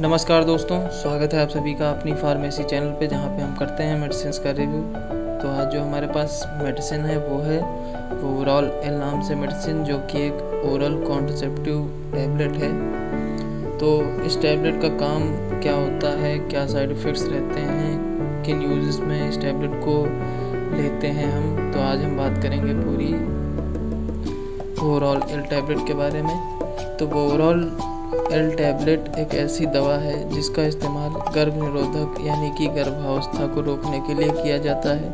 नमस्कार दोस्तों, स्वागत है आप सभी का अपनी फार्मेसी चैनल पे जहाँ पे हम करते हैं मेडिसिन का रिव्यू। तो आज जो हमारे पास मेडिसिन है वो है ओवरऑल एल नाम से मेडिसिन जो कि एक ओरल कॉन्ट्रसेप्टिव टैबलेट है। तो इस टैबलेट का काम क्या होता है, क्या साइड इफ़ेक्ट्स रहते हैं, किन यूजेस में इस टैबलेट को लेते हैं हम तो आज हम बात करेंगे पूरी ओवरऑल एल टैबलेट के बारे में। तो ओवरऑल एल टैबलेट एक ऐसी दवा है जिसका इस्तेमाल गर्भ निरोधक यानी कि गर्भावस्था को रोकने के लिए किया जाता है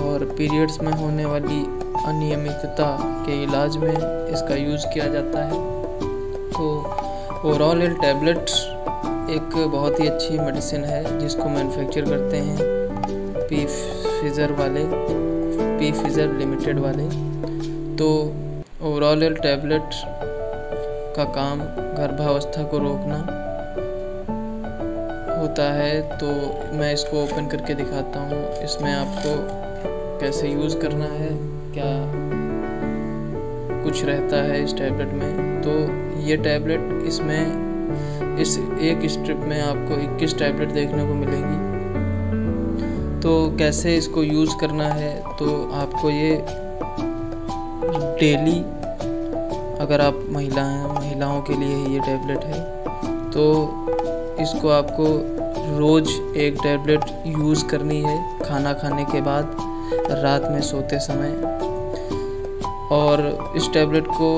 और पीरियड्स में होने वाली अनियमितता के इलाज में इसका यूज़ किया जाता है। तो ओवरऑल एल टैबलेट एक बहुत ही अच्छी मेडिसिन है जिसको मैन्युफैक्चर करते हैं पी फिज़र वाले पी फिज़र लिमिटेड वाले। तो ओवरऑल एल टैबलेट का काम गर्भावस्था को रोकना होता है तो मैं इसको ओपन करके दिखाता हूँ। इसमें आपको कैसे यूज़ करना है, क्या कुछ रहता है इस टैबलेट में। तो ये टैबलेट इसमें, इस एक स्ट्रिप में आपको 21 टैबलेट देखने को मिलेगी। तो कैसे इसको यूज़ करना है तो आपको ये डेली अगर आप महिला हैं, महिलाओं के लिए ये टैबलेट है तो इसको आपको रोज़ एक टैबलेट यूज़ करनी है, खाना खाने के बाद, रात में सोते समय। और इस टैबलेट को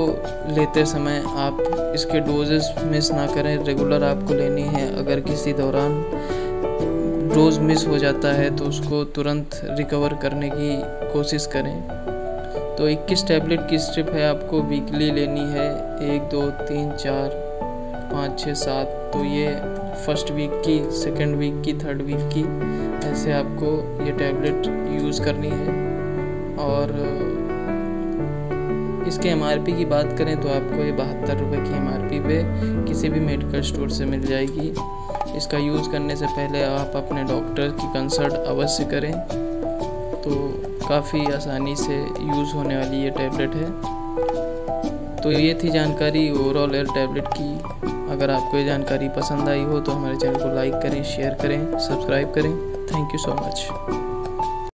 लेते समय आप इसके डोजेस मिस ना करें रेगुलर आपको लेनी है। अगर किसी दौरान डोज मिस हो जाता है तो उसको तुरंत रिकवर करने की कोशिश करें। तो 21 टैबलेट की स्ट्रिप है, आपको वीकली लेनी है। एक, दो, तीन, चार, पाँच छः सात। तो ये फ़र्स्ट वीक की सेकेंड वीक की थर्ड वीक की, ऐसे आपको ये टैबलेट यूज़ करनी है। और इसके एमआरपी की बात करें तो आपको ये बहत्तर रुपये की एमआरपी पे किसी भी मेडिकल स्टोर से मिल जाएगी। इसका यूज़ करने से पहले आप अपने डॉक्टर की कंसल्ट अवश्य करें। तो काफ़ी आसानी से यूज़ होने वाली ये टैबलेट है। तो ये थी जानकारी ओवरऑल एयर टैबलेट की। अगर आपको ये जानकारी पसंद आई हो तो हमारे चैनल को लाइक करें शेयर करें सब्सक्राइब करें। Thank you so much